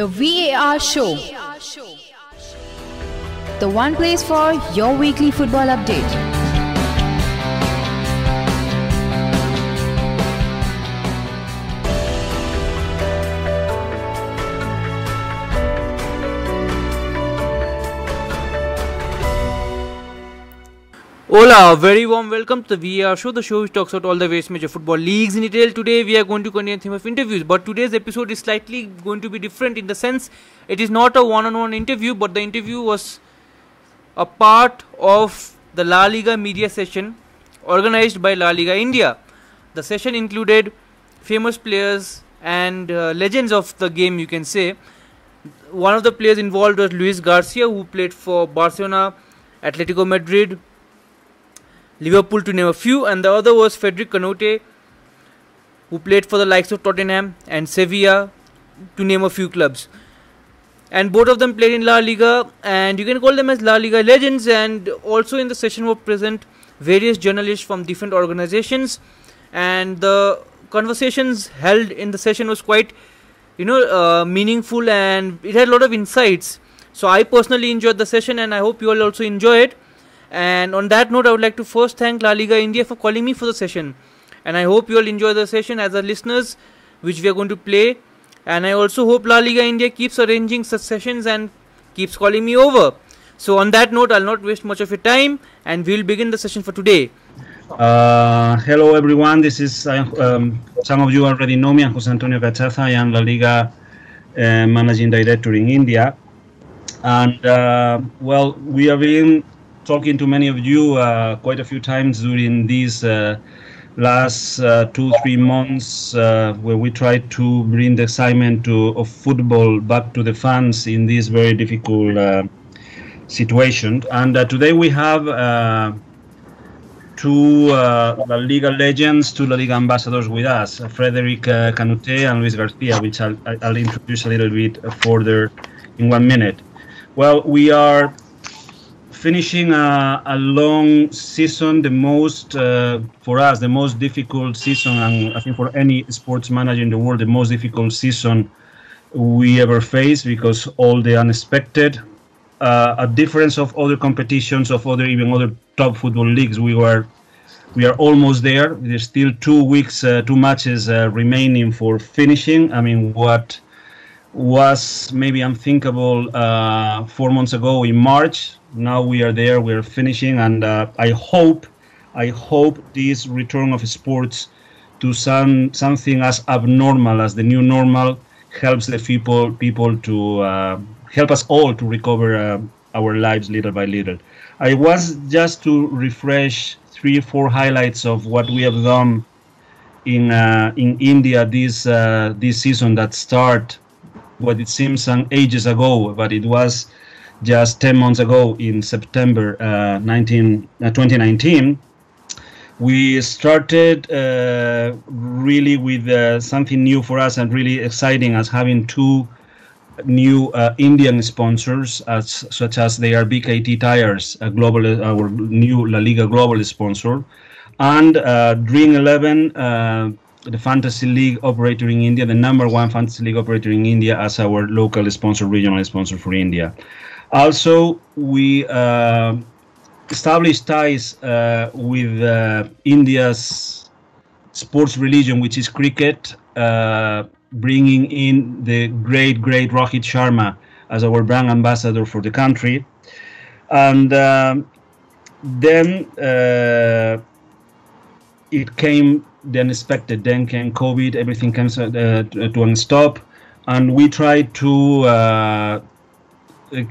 The VAR Show. The one place for your weekly football update. Hola, very warm welcome to the VAR show, the show which talks about all the various major football leagues in detail. Today we are going to continue the theme of interviews, but today's episode is slightly going to be different in the sense it is not a one-on-one interview, but the interview was a part of the La Liga media session organized by La Liga India. The session included famous players and uh, legends of the game, you can say. One of the players involved was Luis Garcia, who played for Barcelona, Atletico Madrid, Liverpool to name a few, and the other was Frederic Kanouté, who played for the likes of Tottenham and Sevilla, to name a few clubs. And both of them played in La Liga, and you can call them as La Liga legends. And also in the session were present various journalists from different organizations, and the conversations held in the session was quite, you know, uh, meaningful, and it had a lot of insights. So I personally enjoyed the session, and I hope you all also enjoy it. And on that note, I would like to first thank La Liga India for calling me for the session. And I hope you all enjoy the session as our listeners, which we are going to play. And I also hope La Liga India keeps arranging such sessions and keeps calling me over. So, on that note, I'll not waste much of your time and we'll begin the session for today. Uh, hello, everyone. This is um, some of you already know me. I'm Jose Antonio Cachaza. I am La Liga uh, managing director in India. And uh, well, we have been talking to many of you uh, quite a few times during these uh, last uh, two three months uh, where we tried to bring the excitement to, of football back to the fans in this very difficult uh, situation and uh, today we have two La Liga legends, two La Liga ambassadors with us, Frederic uh, Kanouté and Luis Garcia, which I'll, I'll introduce a little bit further in one minute. Well, we are finishing a, a, long season, the most uh, for us, the most difficult season, and I think for any sports manager in the world, the most difficult season we ever faced because all the unexpected. Uh, a difference of other competitions, of other even other top football leagues, we were we are almost there. There's still two weeks, uh, two matches uh, remaining for finishing. I mean, what was maybe unthinkable uh, four months ago in March. Now we are there we're finishing and uh, i hope i hope this return of sports to some something as abnormal as the new normal helps the people people to uh, help us all to recover uh, our lives little by little. I was just to refresh three four highlights of what we have done in uh, in india this uh, this season that start what it seems ages ago but it was just 10 months ago in September uh, 19, uh, 2019, we started uh, really with uh, something new for us and really exciting as having two new uh, Indian sponsors, as, such as they are BKT Tires, a global, our new La Liga global sponsor, and uh, Dream 11, the fantasy league operator in India, the number one fantasy league operator in India, as our local sponsor, regional sponsor for India. Also, we uh, established ties uh, with uh, India's sports religion, which is cricket, uh, bringing in the great, great Rohit Sharma as our brand ambassador for the country. And um, then uh, it came the unexpected. Then came COVID, everything comes uh, to a stop. And we tried to uh,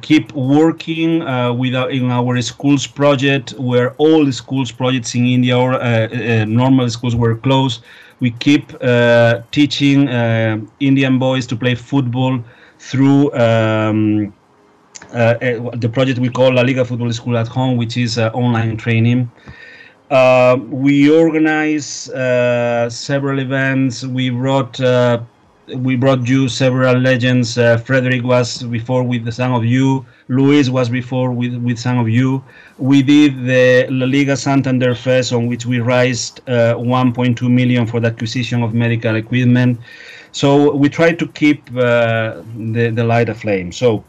keep working uh, with our, in our schools project where all the schools projects in India or uh, normal schools were closed. We keep teaching Indian boys to play football through um, uh, the project we call La Liga Football School at Home, which is uh, online training. Uh, we organize several events. We brought we brought you several legends. Uh, Frederic was before with the Some of You. Luis was before with, with Some of You. We did the La Liga Santander Fest on which we raised uh, 1.2 million for the acquisition of medical equipment. So we try to keep uh, the, the light aflame. So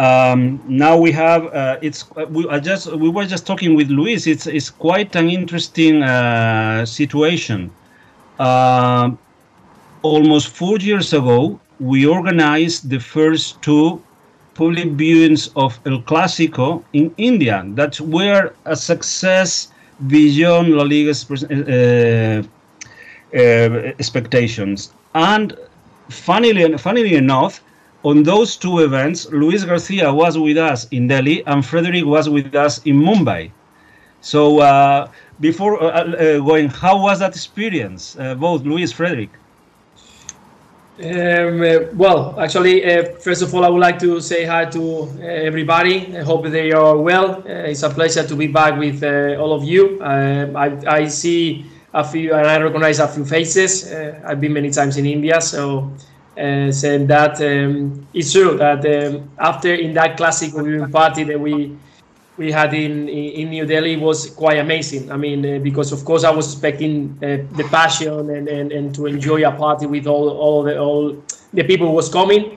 um, now we have uh, it's uh, we just we were just talking with Luis. It's it's quite an interesting uh, situation. Uh, almost four years ago, we organized the first two public viewings of El Clásico in India. That were a success beyond La Liga's uh, uh, expectations. And funnily, funnily enough, on those two events, Luis Garcia was with us in Delhi and Frederic was with us in Mumbai. So uh, before uh, uh, going, how was that experience, uh, both Luis, Frederic? Um, uh, well, actually, uh, first of all, I would like to say hi to everybody. I hope they are well. it's a pleasure to be back with all of you. I, I, see a few, and I recognize a few faces. I've been many times in India, so uh, saying that um, it's true that um, after in that classic party that we we had in in New Delhi was quite amazing. I mean, uh, because of course I was expecting uh, the passion and, and, and to enjoy a party with all all the all the people who was coming.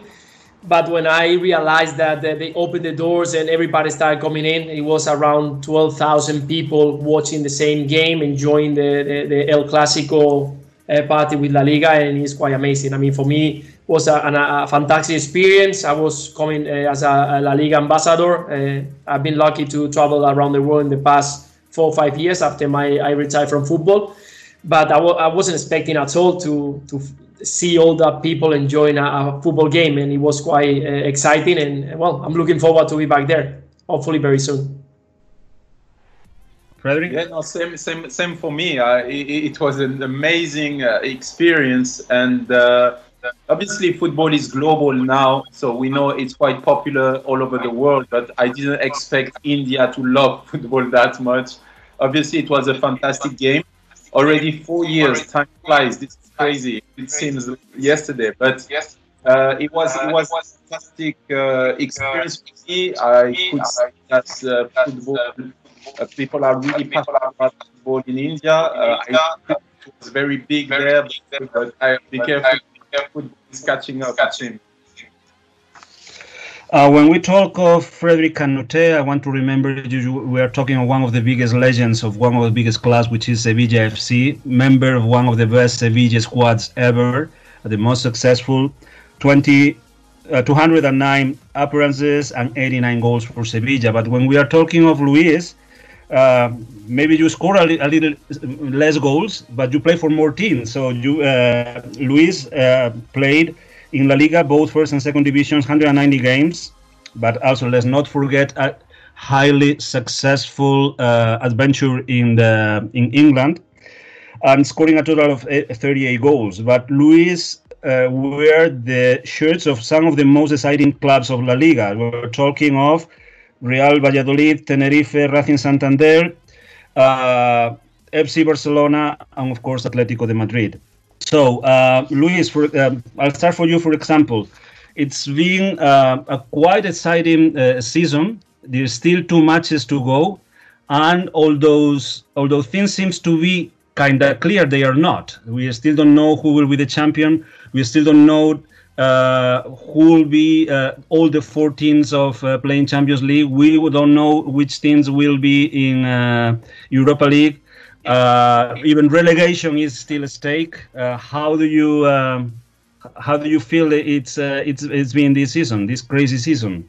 But when I realized that, that they opened the doors and everybody started coming in, it was around 12,000 people watching the same game, enjoying the, the, the El Clasico uh, party with La Liga, and it's quite amazing. I mean, for me, was a, a, fantastic experience. I was coming uh, as a, a, La Liga ambassador. Uh, I've been lucky to travel around the world in the past four or five years after my I retired from football. But I w- I wasn't expecting at all to to see all the people enjoying a, a football game, and it was quite exciting. And well, I'm looking forward to be back there, hopefully very soon. Frederic? Yeah, no, same, same, same for me. Uh, it, it, was an amazing uh, experience, and uh, obviously football is global now, so we know it's quite popular all over the world. But I didn't expect India to love football that much. Obviously, it was a fantastic game. Already four years, time flies. This is crazy. It seems yesterday, but uh, it was it was a fantastic uh, experience for me. I could see that uh, football uh, people are really passionate about football in India. Uh, I think it was very big there, but I be careful. Football is catching up soon. Uh, when we talk of Frederic Kanouté, I want to remember you, we are talking of one of the biggest legends of one of the biggest clubs, which is Sevilla FC, member of one of the best Sevilla squads ever, the most successful, 20, uh, 209 appearances and 89 goals for Sevilla. But when we are talking of Luis, uh, maybe you score a, li- a, little less goals, but you play for more teams. So you, uh, Luis uh, played in La Liga both first and second divisions, 190 games. But also, let's not forget a highly successful uh, adventure in the in England, and scoring a total of 38 goals. But Luis uh, wear the shirts of some of the most exciting clubs of La Liga. We're talking of Real Valladolid, Tenerife, Racing Santander, uh, FC Barcelona, and of course Atletico de Madrid. So, uh, Luis, for, uh, I'll start for you. For example, it's been uh, a quite exciting uh, season. There's still two matches to go, and although although things seems to be kind of clear, they are not. We still don't know who will be the champion. We still don't know uh, who will be uh, all the four teams of uh, playing Champions League. We don't know which teams will be in uh, Europa League. Uh, even relegation is still at stake. Uh, how do you um, how do you feel it's it's it's been this season, this crazy season?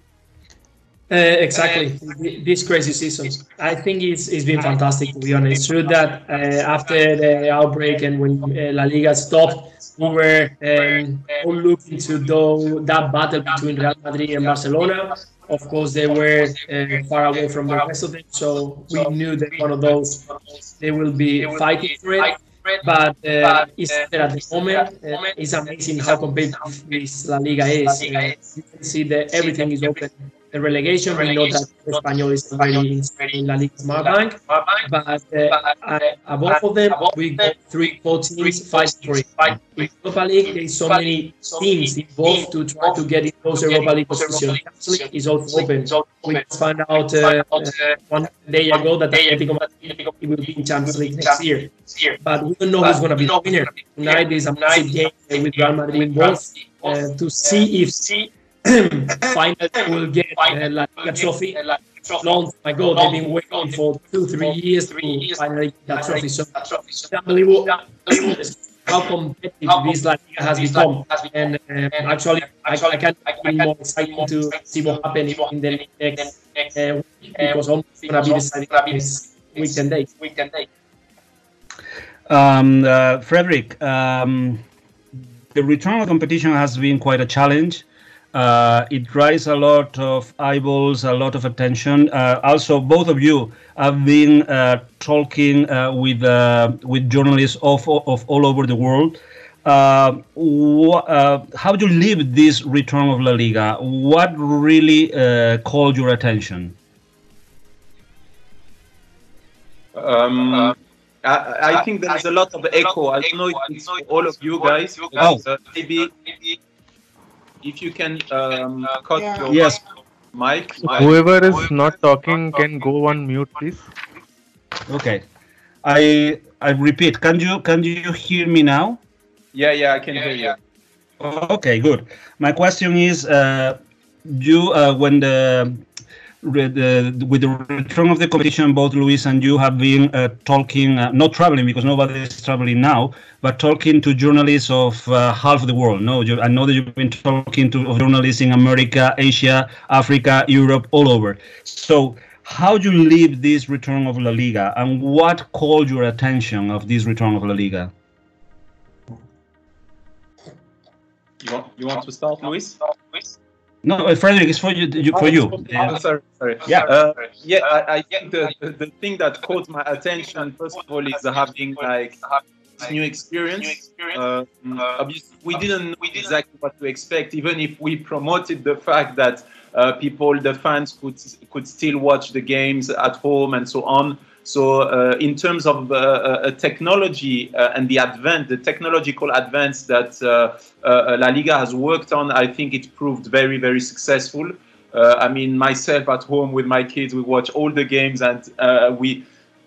Exactly, this crazy season. I think it's it's been fantastic to be honest. It's true that after the outbreak and when La Liga stopped we were um, all looking to do that battle between Real Madrid and Barcelona. Of course, they were uh, far away from the rest of them, so we knew that one of those they will be fighting for it. But uh, it's at the moment. Uh, it's amazing how competitive this La Liga is. Uh, you can see that everything is open the relegation. We know that Espanyol is already in La Liga Smartbank, but uh, above of them, we got three, four teams fighting for it. In Europa League, there's so many teams involved to try to get in those Europa League positions. League is also open. We just found out uh, uh, one day ago that Atletico Madrid will be in Champions League next year. But we don't know who's going to be the winner. Tonight is a massive game with Real Madrid involved uh, to see if finally will get uh, La Liga trophy. Long time ago, they've been waiting for two, three years to finally get that trophy. So it's unbelievable how competitive this La Liga has become. And uh, actually, I, I can't be more excited to see what happens in the next uh, week because almost going to be decided this week and days. Um, uh, Frederic, um, the return of competition has been quite a challenge. Uh, it draws a lot of eyeballs, a lot of attention. Uh, also, both of you have been uh, talking uh, with uh, with journalists of, of all over the world. Uh, wh- how do you live this return of La Liga? What really called your attention? Um, I, I, think there's a lot of echo. I don't know if it's all of you guys. Oh. maybe if you can um, cut Yeah. your Yes. mic. Whoever is not talking can go on mute, please. Okay. I I repeat. Can you can you hear me now? Yeah, yeah, I can hear you. Okay, good. My question is, uh, you uh, when the, re- the with the return of the competition, both Luis and you have been uh, talking, uh, not traveling because nobody is traveling now, but talking to journalists of uh, half the world. No, you, I know that you've been talking to journalists in America, Asia, Africa, Europe, all over. So. How do you live this return of La Liga, and what called your attention of this return of La Liga? You want, you want to start, Luis? No, uh, Frederic, it's for you. you for you. Oh, sorry, sorry. Yeah. Uh, yeah, I, I think the, the, the thing that caught my attention, first of all, is having like this new experience. Uh, obviously, we didn't know exactly what to expect, even if we promoted the fact that uh, people, the fans, could could still watch the games at home and so on. So, uh, in terms of uh, uh, technology uh, and the advance, the technological advance that uh, La Liga has worked on, I think it proved very, very successful. I mean, myself at home with my kids, we watch all the games, and we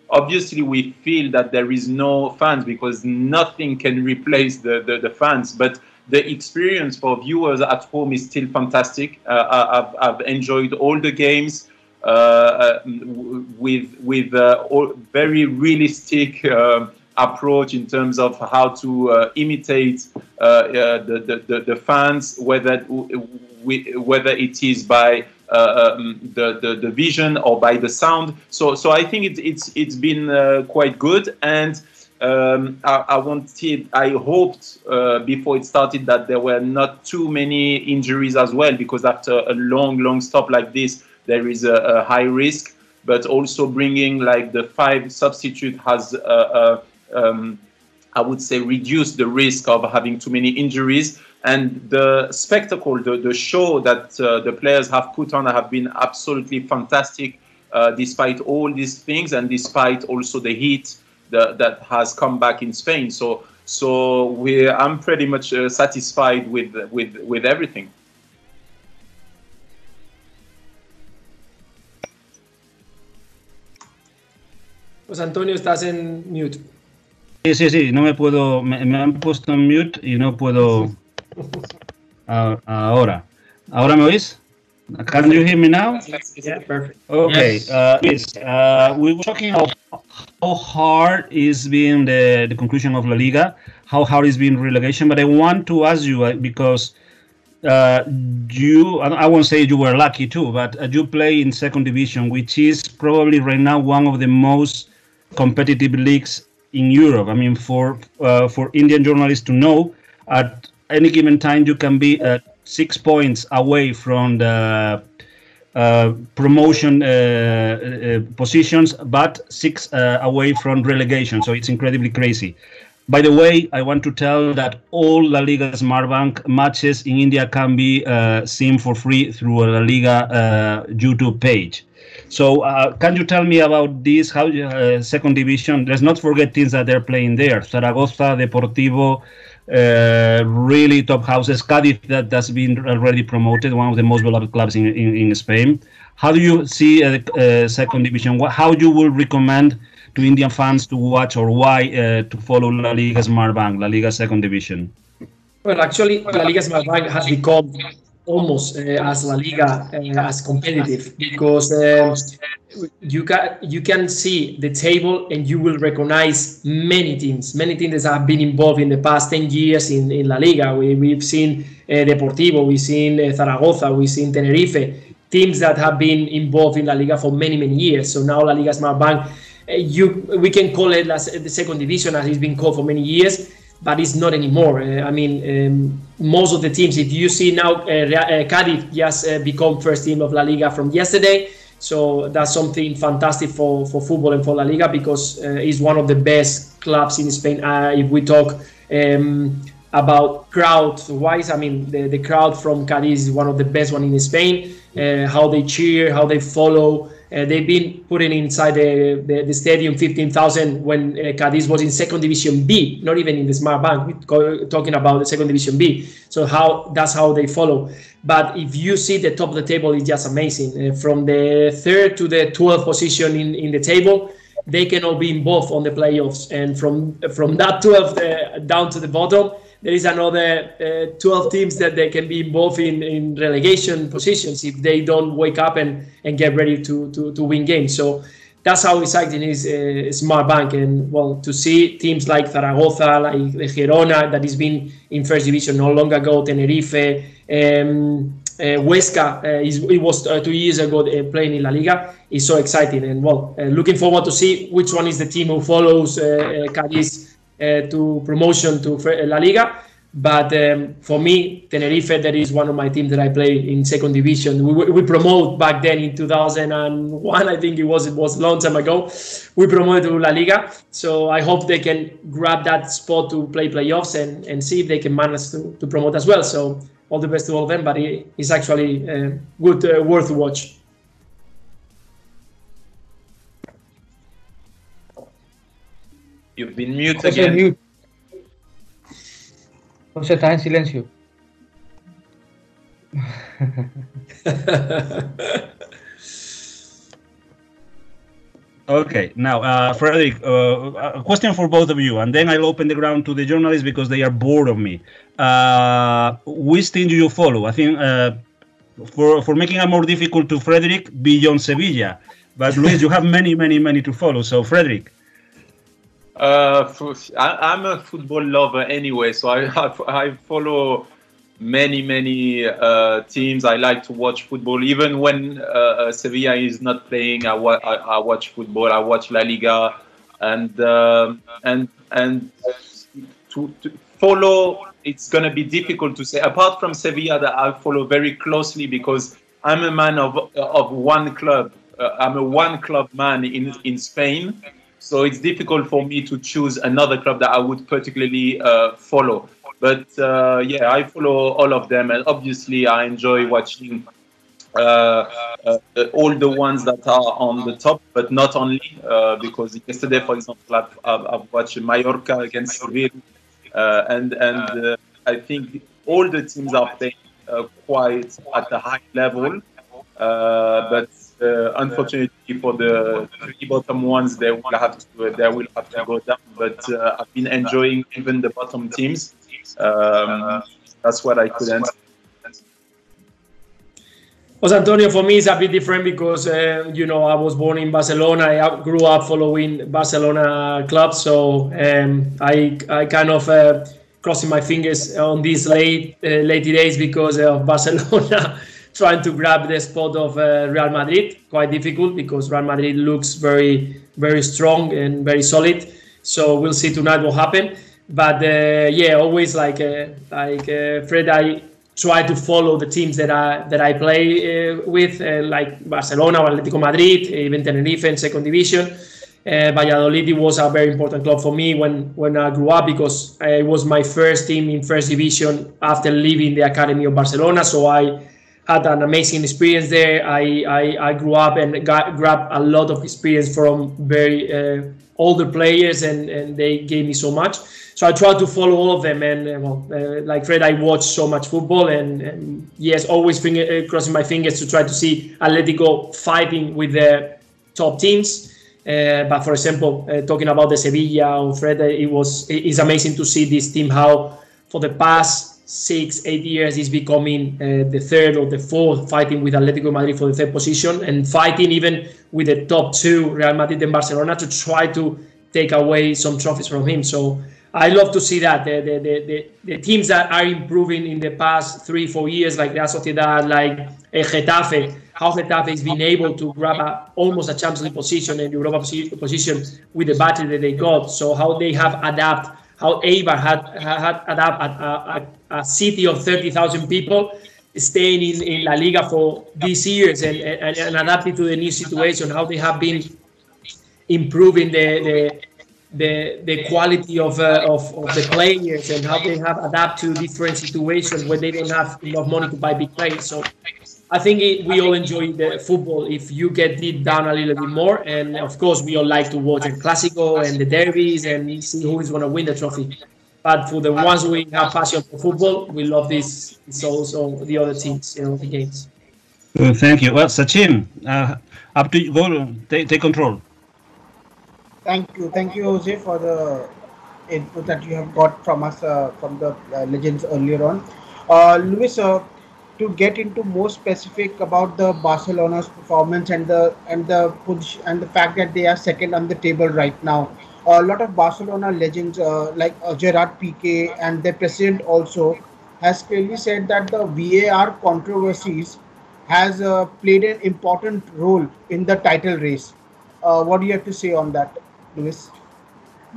obviously we feel that there is no fans because nothing can replace the, the, the fans. But the experience for viewers at home is still fantastic. Uh, I've, I've enjoyed all the games with with uh, very realistic approach in terms of how to uh, imitate uh, uh, the, the, the, fans, whether whether it is by uh, um, the, the the vision or by the sound. So so I think it's it's it's been uh, quite good and. Um, I, I wanted, I hoped uh, before it started that there were not too many injuries as well, because after a long, long stop like this, there is a, a high risk. But also bringing like the five substitute has, uh, uh, um, I would say, reduced the risk of having too many injuries. And the spectacle, the, the show that uh, the players have put on have been absolutely fantastic, uh, despite all these things and despite also the heat that, that has come back in Spain. So, so we, I'm pretty much uh, satisfied with, with, with everything. Pues Antonio, estás en mute. Sí, sí, sí, no me puedo, me, me han puesto en mute y no puedo a- ahora. ¿Ahora me oís? Can you hear me now? Yeah, perfect. Okay, uh, yes, uh, we were talking of how hard is being the, the conclusion of La Liga, how hard is being relegation, but I want to ask you uh, because uh, you, I I won't say you were lucky too, but uh, you play in second division, which is probably right now one of the most competitive leagues in Europe. I mean, for uh, for Indian journalists to know, at any given time you can be uh, six points away from the uh, promotion uh, uh, positions, but six uh, away from relegation. So it's incredibly crazy. By the way, I want to tell that all La Liga Smartbank matches in India can be seen for free through a La Liga YouTube page. So, uh, can you tell me about this? How uh, second division? Let's not forget teams that they're playing there: Zaragoza, Deportivo, uh, really top houses. Cadiz, that has been already promoted, one of the most beloved clubs in, in, in Spain. How do you see uh, uh, second division? How you will recommend to Indian fans to watch or why uh, to follow La Liga Smartbank, La Liga Second Division? Well, actually, La Liga Smartbank has become almost uh, as La Liga uh, as competitive because um, you can you can see the table and you will recognize many teams, many teams that have been involved in the past ten years in, in La Liga. We, we've seen uh, Deportivo, we've seen uh, Zaragoza, we've seen Tenerife, teams that have been involved in La Liga for many many years. So now La Liga Smartbank uh, you we can call it as the second division as it's been called for many years but it's not anymore. Uh, i mean um, most of the teams if you see now uh, uh Cadiz just uh, become first team of la liga from yesterday. So that's something fantastic for, for football and for la liga because uh, it's one of the best clubs in spain. If we talk um, about crowd wise i mean the, the crowd from Cadiz is one of the best one in spain. How they cheer how they follow uh, they've been putting inside the, the, the stadium 15,000 when uh, Cadiz was in second division B, not even in the Smartbank. We're talking about the second division B. So how that's how they follow. But if you see the top of the table, it's just amazing. Uh, from the third to the 12th position in, in the table, they can all be involved on the playoffs. And from from that 12th uh, down to the bottom, there is another uh, 12 teams that they can be involved in, in relegation positions if they don't wake up and, and get ready to, to, to win games. So that's how exciting is uh, Smartbank. And well, to see teams like Zaragoza, like Girona, that has been in first division no long ago, Tenerife, um, uh, Huesca, uh, is, it was uh, two years ago uh, playing in La Liga, is so exciting. And well, uh, looking forward to see which one is the team who follows uh, Cadiz to promotion to La Liga. But um, for me, Tenerife, that is one of my teams that I play in second division. We, we promote back then in 2001, I think it was. It was a long time ago. We promoted to La Liga, so I hope they can grab that spot to play playoffs and, and see if they can manage to, to promote as well. So all the best to all of them. But it, it's actually uh, good, uh, worth watch. You've been mute José again. Mute. José está en silencio. Okay, now, uh, Frederic, uh, a question for both of you, and then I'll open the ground to the journalists because they are bored of me. Uh, which team do you follow? I think uh, for for making it more difficult to Frederic, beyond Sevilla. But Luis, you have many, many, many to follow. So, Frederic. Uh, I, am a football lover anyway, so I, I, follow many, many uh, teams. I like to watch football. Even when uh, uh Sevilla is not playing, I, wa- I, I, watch football. I watch La Liga, and um, and and to, to follow, it's going to be difficult to say. Apart from Sevilla, that I follow very closely because I'm a man of of one club. Uh, I'm a one club man in in Spain so it's difficult for me to choose another club that I would particularly uh, follow. But uh, yeah, I follow all of them, and obviously I enjoy watching uh, uh all the ones that are on the top, but not only uh, because yesterday, for example, I've, I've watched Mallorca against Seville, uh, and and I think all the teams are playing quite at a high level. but unfortunately for the three bottom ones, they will have to they will have to go down. But uh, I've been enjoying even the bottom teams. Um, that's what I could answer. Jose Antonio, for me, it's a bit different because uh, you know I was born in Barcelona. I grew up following Barcelona club, so um, I I kind of uh, crossing my fingers on these late uh, late days because of Barcelona trying to grab the spot of uh, Real Madrid. Quite difficult because Real Madrid looks very, very strong and very solid. So we'll see tonight what happen. But uh, yeah, always like uh, like uh, Fred, I try to follow the teams that I that I play uh, with, uh, like Barcelona Atletico Madrid, even Tenerife in second division. Valladolid was a very important club for me when, when I grew up because it was my first team in first division after leaving the academy of Barcelona. So I had an amazing experience there. I, I, I grew up and got, grabbed a lot of experience from very uh, older players, and, and they gave me so much. So I try to follow all of them. And uh, well, uh, like Fred, I watch so much football, and, and yes, always finger, uh, crossing my fingers to try to see Atletico fighting with the top teams. Uh, but for example, uh, talking about the Sevilla or Fred, it was it is amazing to see this team how for the past six eight years is becoming uh, the third or the fourth, fighting with Atletico Madrid for the third position and fighting even with the top two Real Madrid and Barcelona to try to take away some trophies from him. So I love to see that the the, the, the, teams that are improving in the past three four years, like Real Sociedad, like uh, Getafe how Getafe has been able to grab a, almost a Champions League position and Europa position with the battle that they got. So how they have adapted, how Eibar had had adapted a, a, a city of 30,000 people staying in, in La Liga for these years and, and, and adapting to the new situation, how they have been improving the, the the the quality of, uh, of, of the players and how they have adapted to different situations where they don't have enough money to buy big players. So I think it, we all enjoy the football if you get it down a little bit more. And of course, we all like to watch the Clásico and the derbies and see who is going to win the trophy. But for the ones who have passion for football, we love this. It's also the other teams, you know, the games. Well, thank you. Well, Sachin, uh, up to you. Go, take, take control. Thank you. Thank you, Jose, for the input that you have got from us, uh, from the uh, legends earlier on. Uh, Luis, uh, to get into more specific about the Barcelona's performance and the and the position and the fact that they are second on the table right now. A lot of Barcelona legends uh, like uh, Gerard Piqué and their president also has clearly said that the VAR controversies has uh, played an important role in the title race. Uh, what do you have to say on that, Luis?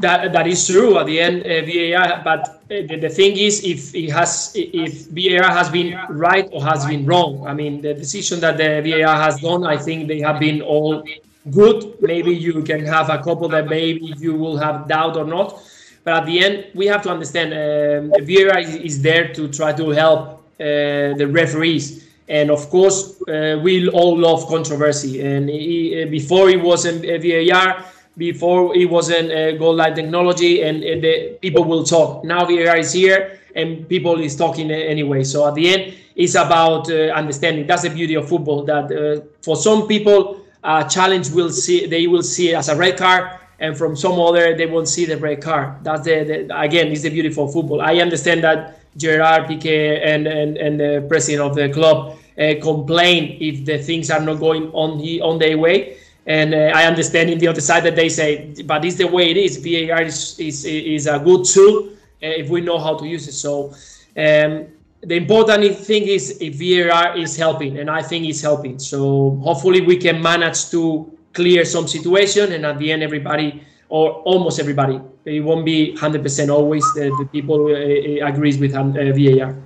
That that is true at the end, uh, VAR. But uh, the, the thing is, if it has, if VAR has been right or has been wrong. I mean, the decision that the VAR has done, I think they have been all good. Maybe you can have a couple that maybe you will have doubt or not. But at the end, we have to understand um, VAR is, is, there to try to help uh, the referees. And of course, uh, we all love controversy. And he, uh, before it wasn't VAR, before it wasn't uh, goal line technology and, and the people will talk. Now VAR is here and people is talking anyway. So at the end it's about uh, understanding. That's the beauty of football that uh, for some people a challenge will see they will see it as a red card and from some other they won't see the red card. That's the, the again it's the beauty of football. I understand that gerard piqué and, and, and the president of the club uh, complain if the things are not going on on their way and uh, I understand in the other side that they say, but it's the way it is. VAR is, is, is a good tool uh, if we know how to use it. So um, the important thing is if VAR is helping, and I think it's helping. So hopefully we can manage to clear some situation, and at the end, everybody or almost everybody, it won't be 100% always the, the people uh, uh agrees with um, uh, VAR.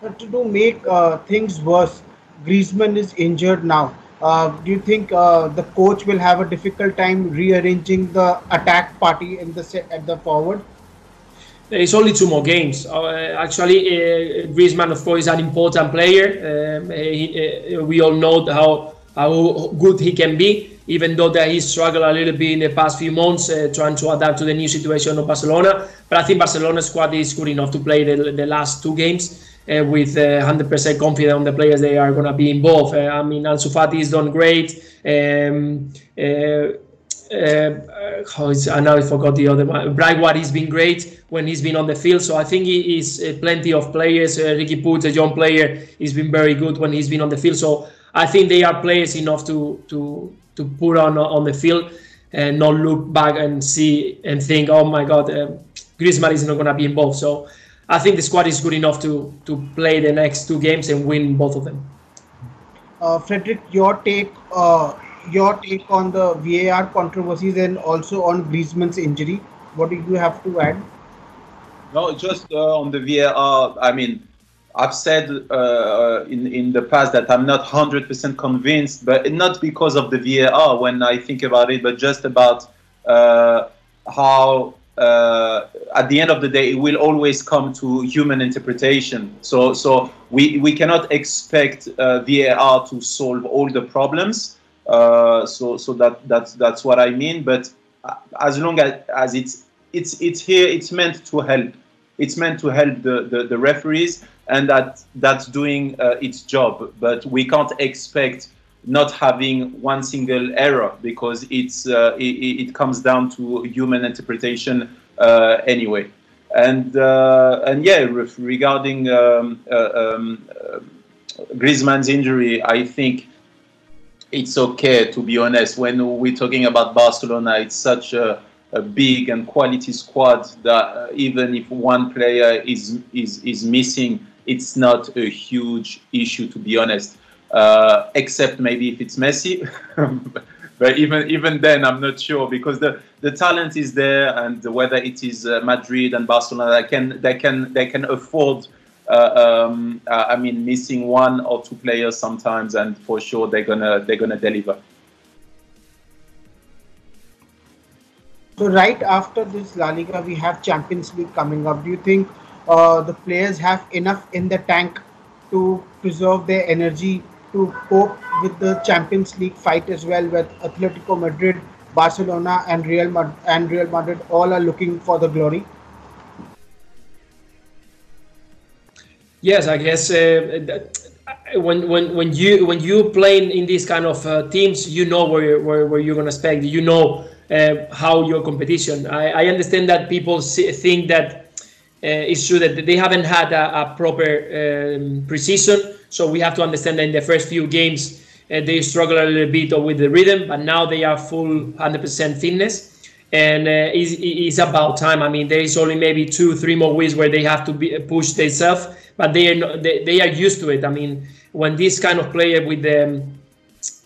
But to make uh, things worse, Griezmann is injured now. Uh, do you think uh, the coach will have a difficult time rearranging the attack party in the set at the forward? It's only two more games. Uh, actually, uh, Griezmann, of course, is an important player. Um, he, uh, we all know how how good he can be, even though that he struggled a little bit in the past few months uh, trying to adapt to the new situation of Barcelona. But I think Barcelona's squad is good enough to play the, the last two games uh, with 100% uh, confident on the players they are going to be involved. Uh, I mean, Ansu Fati has done great. Um, uh, is, I now forgot the other one. Braithwaite has been great when he's been on the field. So I think he is uh, plenty of players. Uh, Riqui Puig, a young player, he's been very good when he's been on the field. So I think they are players enough to to to put on on the field and not look back and see and think, oh my God, uh, Griezmann is not going to be involved. So I think the squad is good enough to to play the next two games and win both of them. Uh, Frederic, your take, uh, your take on the VAR controversies and also on Griezmann's injury. What do you have to add? No, just uh, on the VAR. I mean, I've said uh, in in the past that I'm not 100% convinced, but not because of the VAR when I think about it, but just about uh, how uh, at the end of the day it will always come to human interpretation. So so we we cannot expect uh, VAR to solve all the problems. Uh, so so that that's that's what I mean. But uh, as long as as it's it's it's here, it's meant to help. It's meant to help the, the, the referees and that that's doing uh, its job. But we can't expect not having one single error because it's uh, it, it, comes down to human interpretation uh, anyway. And uh, and yeah, regarding um, uh, um, uh, Griezmann's injury, I think it's okay to be honest. When we're talking about Barcelona, it's such a a big and quality squad that uh, even if one player is is is missing, it's not a huge issue to be honest. Uh, except maybe if it's Messi, but even even then, I'm not sure because the the talent is there, and whether it is uh, Madrid and Barcelona, they can they can they can afford. Uh, um, uh, I mean, missing one or two players sometimes, and for sure they're gonna they're gonna deliver. So right after this La Liga, we have Champions League coming up. Do you think uh, the players have enough in the tank to preserve their energy to cope with the Champions League fight as well, with Atletico Madrid, Barcelona, and Real Madrid, and Real Madrid all are looking for the glory? Yes, I guess uh, when when when you when you play in these kind of uh, teams, you know where you're, where, where you're gonna expect. You know uh, how your competition. I, I understand that people see, think that uh, it's true that they haven't had a, a proper um, preseason, so we have to understand that in the first few games uh, they struggle a little bit with the rhythm, but now they are full 100% fitness, and uh, it's, it's, about time. I mean, there is only maybe two, three more weeks where they have to be, push themselves, but they are not, they, they are used to it. I mean, when this kind of player with the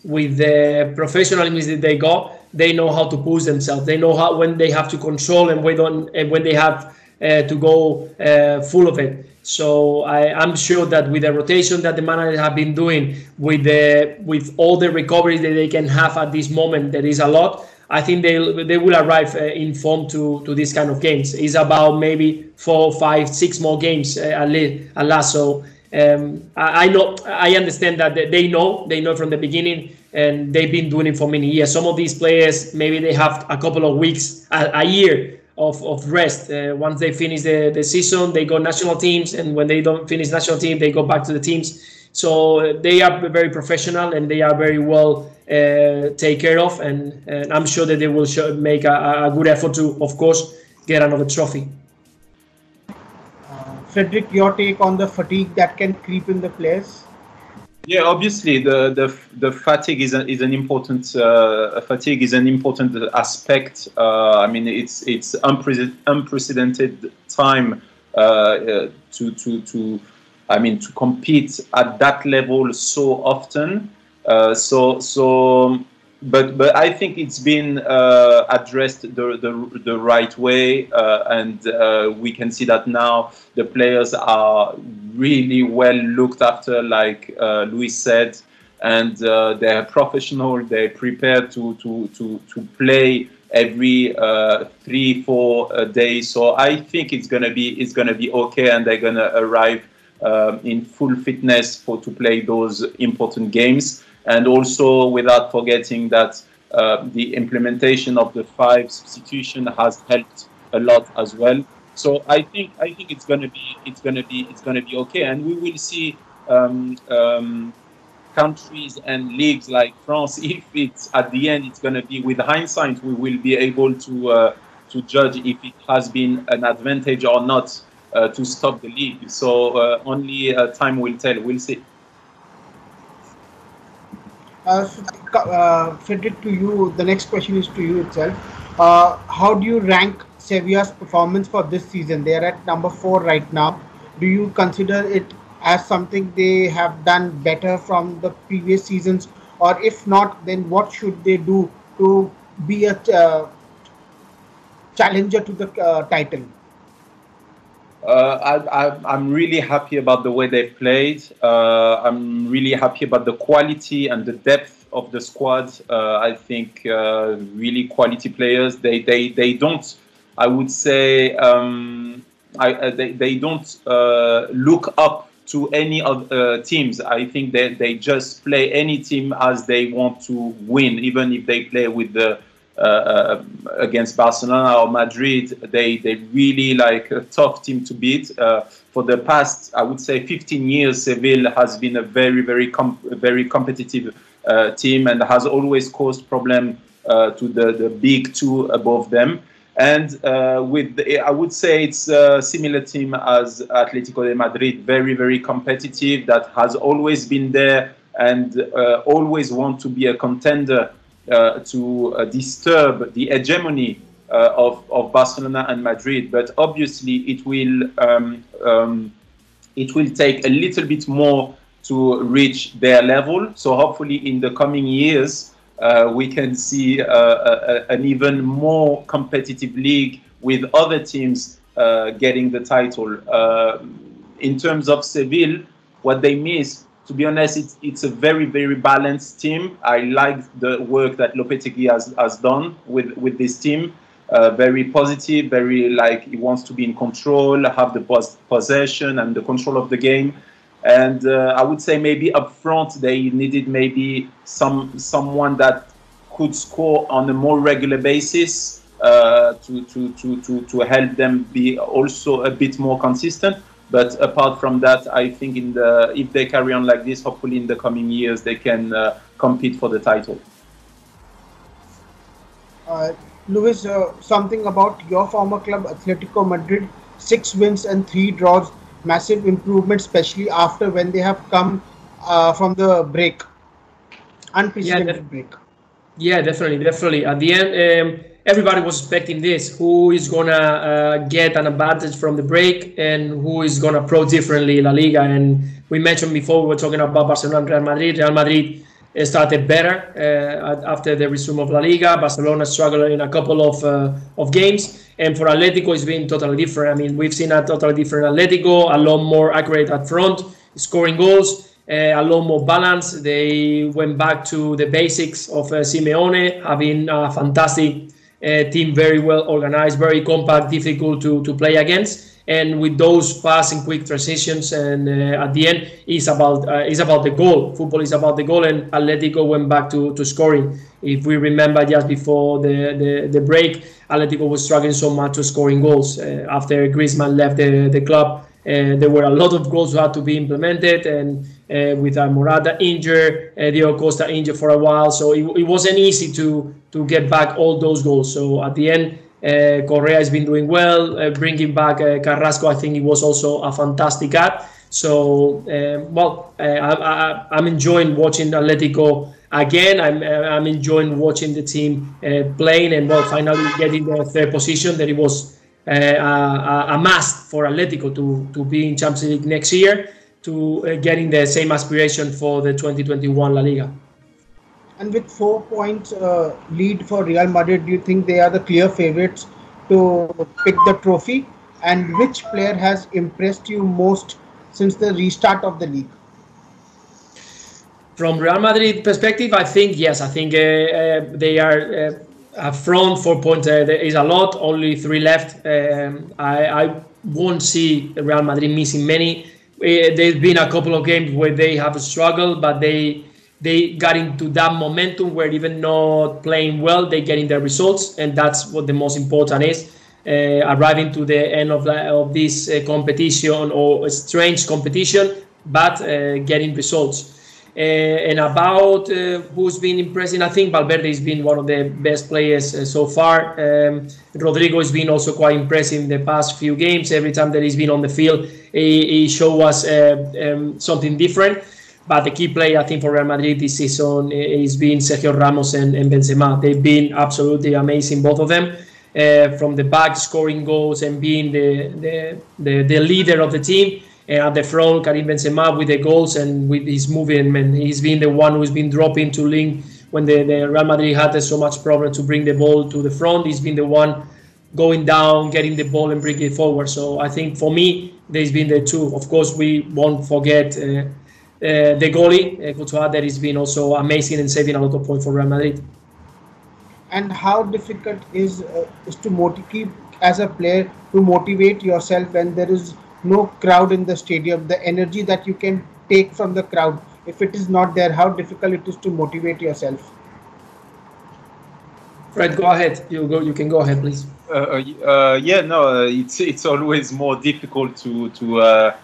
with the professionalism that they got, they know how to push themselves. They know how when they have to control and when don't, and when they have uh, to go uh, full of it. So I, am sure that with the rotation that the managers have been doing, with the with all the recoveries that they can have at this moment, there is a lot. I think they they will arrive uh, in form to to these kind of games. It's about maybe four, five, six more games uh, at least. At last. So um, I, I know I understand that they know they know from the beginning and they've been doing it for many years. Some of these players, maybe they have a couple of weeks, a, a year of, of rest. Uh, once they finish the, the season, they go national teams, and when they don't finish national team, they go back to the teams. So uh, they are very professional and they are very well uh, taken care of, and, and, I'm sure that they will show, make a, a, good effort to, of course, get another trophy. Uh, Frederic, your take on the fatigue that can creep in the players? Yeah, obviously the the, the fatigue is, a, is an important uh, fatigue is an important aspect. Uh, I mean, it's it's unprecedented time uh, uh, to to to I mean to compete at that level so often. Uh, so so but but I think it's been uh, addressed the, the the right way, uh, and uh, we can see that now the players are really well looked after, like uh, Luis said, and uh, they're professional. They're prepared to to to to play every uh, three four days. So I think it's gonna be it's gonna be okay, and they're gonna arrive um, in full fitness for to play those important games and also without forgetting that uh, the implementation of the five substitution has helped a lot as well. So I think I think it's gonna be it's gonna be it's gonna be okay, and we will see um, um, countries and leagues like France. If it's at the end, it's gonna be with hindsight, we will be able to uh, to judge if it has been an advantage or not uh, to stop the league. So uh, only uh, time will tell. We'll see. Uh, uh, Frederic, to you, the next question is to you itself. Uh, how do you rank Sevilla's performance for this season? They are at number four right now. Do you consider it as something they have done better from the previous seasons, or if not, then what should they do to be a challenger to the title? Uh, I, am really happy about the way they've played. Uh, I'm really happy about the quality and the depth of the squad. Uh, I think uh, really quality players. They, they, they don't, I would say, um, I, uh, they, they don't look up to any of teams. I think they, they just play any team as they want to win, even if they play with the uh, uh, against Barcelona or Madrid, they they really like a tough team to beat. Uh, for the past, I would say, 15 years, Seville has been a very very com- very competitive uh, team and has always caused problem uh, to the the big two above them. And uh, with, the, I would say it's a similar team as Atletico de Madrid, very very competitive, that has always been there and always want to be a contender to uh, disturb the hegemony uh, of, of Barcelona and Madrid. But obviously, it will um, um, it will take a little bit more to reach their level. So hopefully, in the coming years, uh, we can see uh, a, an even more competitive league with other teams uh, getting the title. in terms of Seville, what they miss to be honest, it's, it's a very, very balanced team. I like the work that Lopetegui has, has done with, with this team. Uh, very positive, very like he wants to be in control, have the pos- possession and the control of the game. And uh, I would say maybe up front they needed maybe some someone that could score on a more regular basis uh, to, to, to, to, to help them be also a bit more consistent. But apart from that, I think in the if they carry on like this, hopefully in the coming years they can uh, compete for the title. Uh, Luis, uh, something about your former club, Atletico Madrid, six wins and three draws, massive improvement, especially after when they have come uh, from the break, unprecedented yeah, break. Yeah, definitely, definitely. At the end. Um, everybody was expecting this. Who is gonna uh, get an advantage from the break, and who is gonna approach differently La Liga? And we mentioned before we were talking about Barcelona and Real Madrid. Real Madrid uh, started better uh, after the resume of La Liga. Barcelona struggled in a couple of uh, of games, and for Atletico, it's been totally different. I mean, we've seen a totally different Atletico, a lot more accurate at front, scoring goals. Uh, a lot more balance. They went back to the basics of uh, Simeone, having a fantastic team very well organized, very compact, difficult to, to play against. And with those and quick transitions, and uh, at the end, it's about uh, about the goal. Football is about the goal, and Atletico went back to, to scoring. If we remember, just before the, the, the break, Atletico was struggling so much to scoring goals uh, after Griezmann left the, the club. Uh, there were a lot of goals had to be implemented, and uh, with Morata injured, uh, Diego Costa injured for a while, so it, it, wasn't easy to to get back all those goals. So at the end, uh, Correa has been doing well. Uh, bringing back uh, Carrasco, I think it was also a fantastic add. So um, well, I, am enjoying watching Atletico again. I'm I'm enjoying watching the team playing and well, finally getting the third position. That it was. a, a must for Atletico to, to be in Champions League next year to uh, getting the same aspiration for the 2021 La Liga. And with four points uh, lead for Real Madrid, do you think they are the clear favorites to pick the trophy? And which player has impressed you most since the restart of the league? From Real Madrid perspective, I think yes. I think uh, uh they are uh, front. Four points uh, there is a lot. Only three left. Um, I, I won't see Real Madrid missing many uh, there's been a couple of games where they have struggled, but they they got into that momentum where even not playing well, they getting their results, and that's what the most important is. Uh, arriving to the end of, the, of this uh, competition or a strange competition, but uh, getting results. Uh, and about uh, who's been impressing, I think Valverde has been one of the best players uh, so far. Um, Rodrygo has been also quite impressive in the past few games. Every time that he's been on the field, he, he showed us um, something different. But the key player, I think, for Real Madrid this season is been Sergio Ramos and, and Benzema. They've been absolutely amazing, both of them. Uh, from the back, scoring goals and being the, the, the, the leader of the team at the front, Karim Benzema with the goals and with his movement. He's been the one who's been dropping to link when the, the Real Madrid had so much problem to bring the ball to the front. He's been the one going down, getting the ball and bringing it forward. So I think for me, there's been the two. Of course, we won't forget uh, the goalie, uh, Courtois, that has been also amazing and saving a lot of points for Real Madrid. And how difficult is uh, is to motivate as a player to motivate yourself when there is no crowd in the stadium? The energy that you can take from the crowd, if it is not there, how difficult it is to motivate yourself? Fred, go ahead. You go. You can go ahead, please. Uh, uh, yeah, no, uh, it's it's always more difficult to to uh,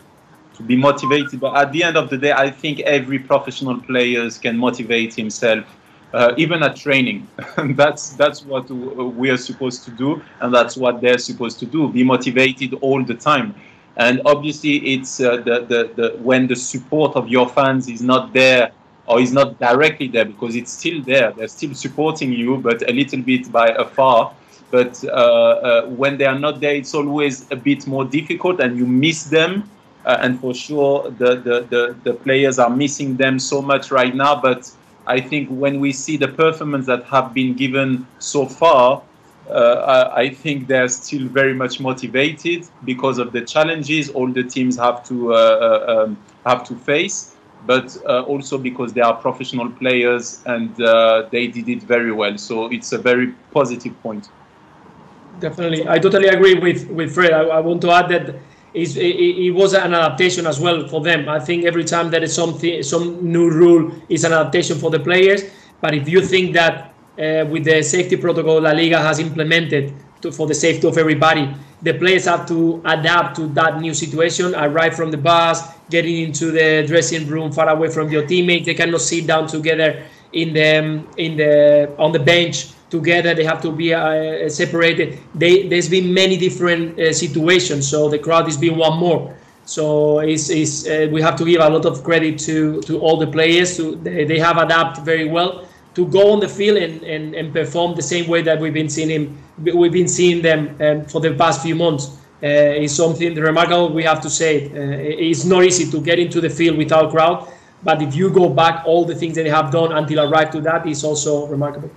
to be motivated. But at the end of the day, I think every professional players can motivate himself, uh, even at training. that's that's what we are supposed to do, and that's what they're supposed to do. Be motivated all the time. And obviously, it's uh, the, the the when the support of your fans is not there or is not directly there because it's still there. They're still supporting you, but a little bit by afar. But uh, uh, when they are not there, it's always a bit more difficult, and you miss them. Uh, and for sure, the, the, the, the, players are missing them so much right now. But I think when we see the performance that have been given so far, uh, I think they're still very much motivated because of the challenges all the teams have to uh, um, have to face but uh, also because they are professional players and uh, they did it very well. So it's a very positive point. Definitely, I totally agree with with Fred. I, I want to add that it, it, was an adaptation as well for them. I think every time there is something, some new rule is an adaptation for the players. But if you think that uh, with the safety protocol La Liga has implemented to, for the safety of everybody, the players have to adapt to that new situation, arrive from the bus, getting into the dressing room far away from your teammates. They cannot sit down together in the in the on the bench together. They have to be uh, separated. They, there's been many different uh, situations, so the crowd is being one more. So it's, it's, uh, we have to give a lot of credit to, to all the players. To, they, they have adapted very well to go on the field and, and, and perform the same way that we've been seeing him, we've been seeing them um, for the past few months. Uh, is something remarkable. We have to say uh, it's not easy to get into the field without crowd, but if you go back, all the things that they have done until arrive to that is also remarkable.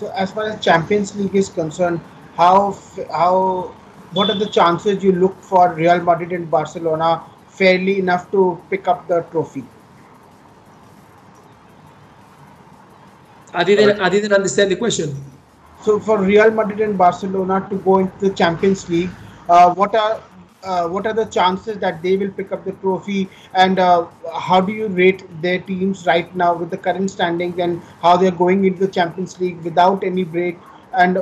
So, as far as Champions League is concerned, how how what are the chances you look for Real Madrid and Barcelona fairly enough to pick up the trophy? I didn't I didn't understand the question. So for Real Madrid and Barcelona to go into the Champions League, uh, what are uh, what are the chances that they will pick up the trophy and uh, how do you rate their teams right now with the current standings and how they're going into the champions league without any break and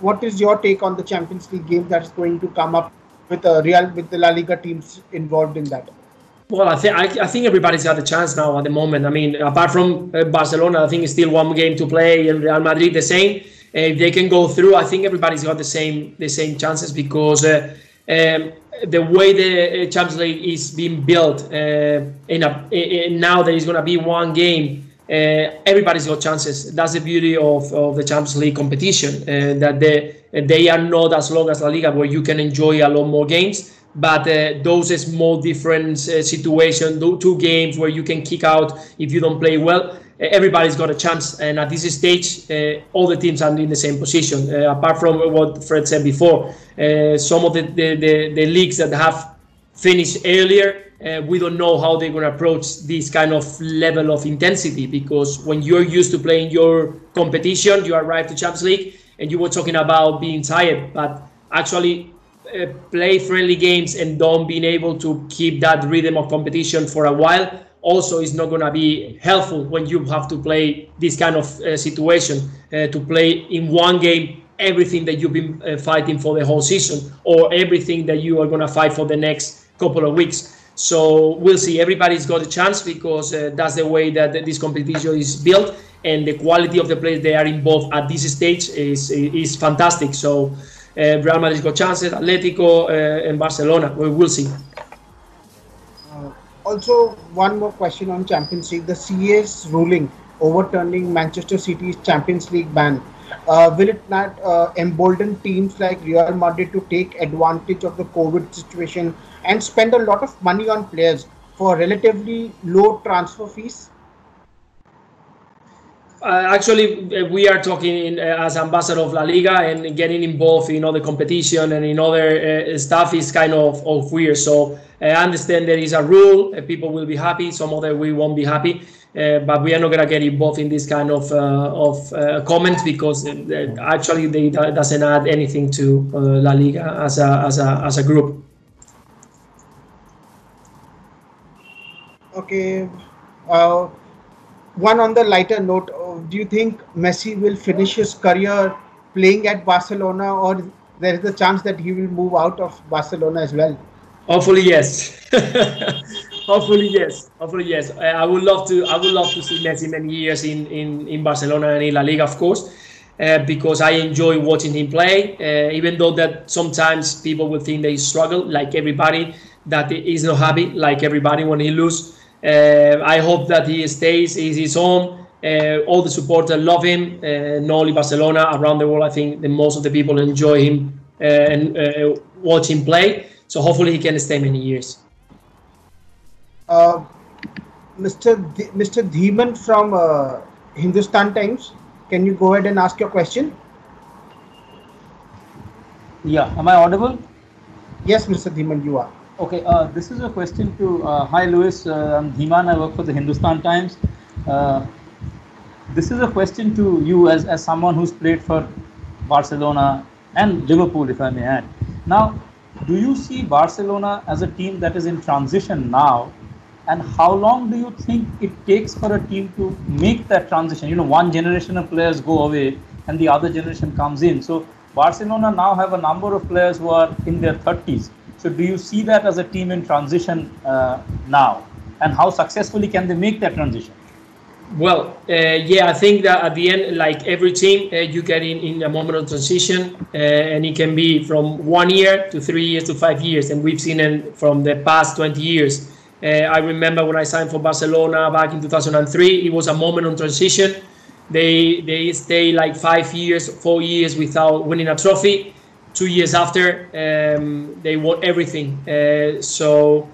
what is your take on the champions league game that's going to come up with uh, real with the la liga teams involved in that well, I think I, think everybody's got a chance now at the moment. I mean, apart from uh, Barcelona, I think it's still one game to play, and Real Madrid the same. If they can go through, I think everybody's got the same the same chances because uh, um, the way the uh, Champions League is being built uh, in a in now there is going to be one game. Uh, everybody's got chances. That's the beauty of, of the Champions League competition. And that they they are not as long as La Liga, where you can enjoy a lot more games but uh, those small different uh, situations, two games where you can kick out if you don't play well, uh, everybody's got a chance. And at this stage, uh, all the teams are in the same position. Uh, apart from what Fred said before, uh, some of the, the, the, the, leagues that have finished earlier, we don't know how they're going to approach this kind of level of intensity because when you're used to playing your competition, you arrive to Champions League and you were talking about being tired, but actually uh, play friendly games and don't being able to keep that rhythm of competition for a while also is not going to be helpful when you have to play this kind of uh, situation uh, to play in one game everything that you've been uh, fighting for the whole season or everything that you are going to fight for the next couple of weeks so we'll see everybody's got a chance because uh, that's the way that this competition is built and the quality of the players they are involved at this stage is is fantastic so uh, Real Madrid got chances, Atletico uh, and Barcelona. We will see. Also, one more question on Champions League. The CAS ruling overturning Manchester City's Champions League ban. Uh, will it not uh, embolden teams like Real Madrid to take advantage of the COVID situation and spend a lot of money on players for relatively low transfer fees? Uh, actually, uh, we are talking in, uh, as ambassador of La Liga and getting involved in other competition and in other uh, stuff is kind of, of weird. So uh, I understand there is a rule. Uh, people will be happy. Some other we won't be happy. But we are not gonna get involved in this kind of of comments because actually they do- doesn't add anything to La Liga as a as a as a group. Okay. Uh, one on the lighter note, do you think Messi will finish his career playing at Barcelona, or there is a chance that he will move out of Barcelona as well? Hopefully, yes. Hopefully, yes. Hopefully, yes. Uh, I would love to. I would love to see Messi many years in in, in Barcelona and in La Liga, of course, uh, because I enjoy watching him play. Uh, even though that sometimes people will think they struggle, like everybody, that he is not happy, like everybody when he loses. Uh, I hope that he stays. Is his home. Uh, all the supporters love him. Uh, not only Barcelona, around the world. I think the most of the people enjoy him uh, and uh, watch him play. So hopefully he can stay many years. Uh, Mr. D- Mr. Dhiman from uh, Hindustan Times, can you go ahead and ask your question? Yeah, am I audible? Yes, Mr. Dhiman, you are. Okay, uh, this is a question to uh, Hi Louis. Uh, I'm Dhiman. I work for the Hindustan Times. This is a question to you as, as someone who's played for Barcelona and Liverpool, if I may add. Now, do you see Barcelona as a team that is in transition now? And how long do you think it takes for a team to make that transition? You know, one generation of players go away and the other generation comes in. So, Barcelona now have a number of players who are in their 30s. So, do you see that as a team in transition uh, now? And how successfully can they make that transition? Well, uh, yeah, I think that at the end, like every team, uh, you get in, in a moment of transition, uh, and it can be from one year to three years to five years, and we've seen it from the past 20 years. Uh, I remember when I signed for Barcelona back in 2003, it was a moment of transition. They they stay like five years, four years without winning a trophy. Two years after, um, they won everything. Uh, so